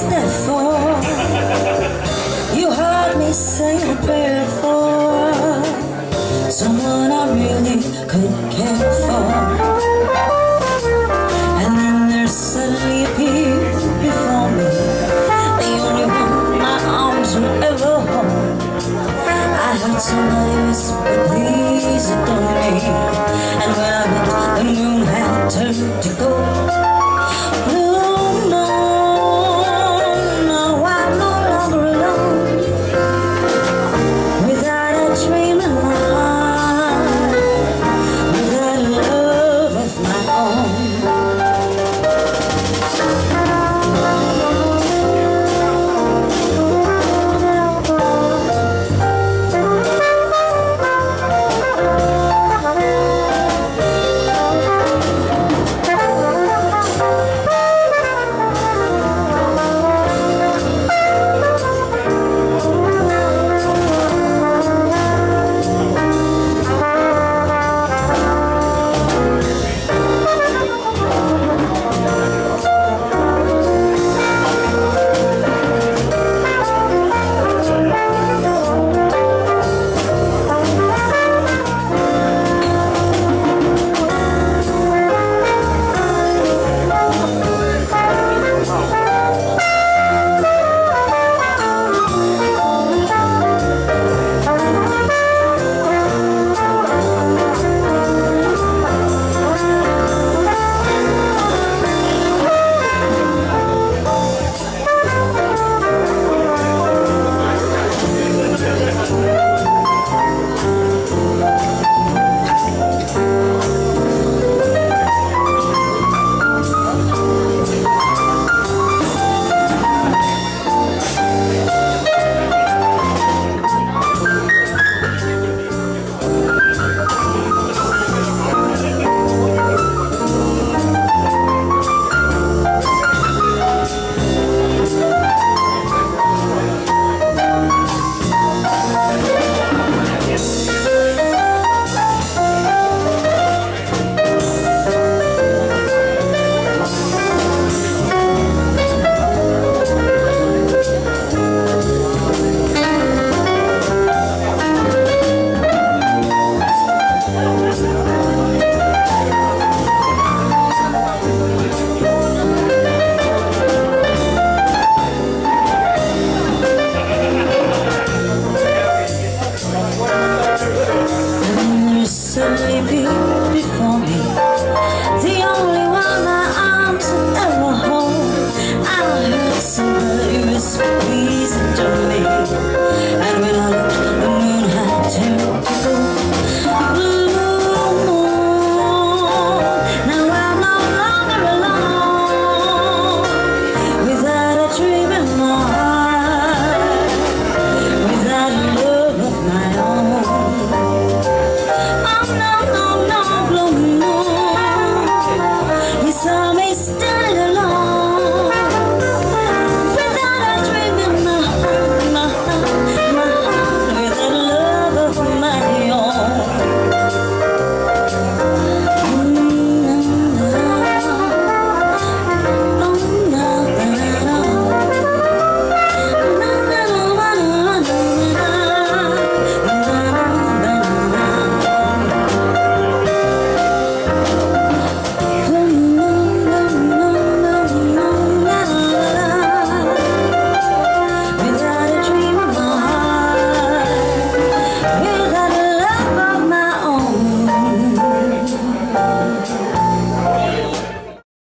this before You heard me sing a prayer for Someone I really could care for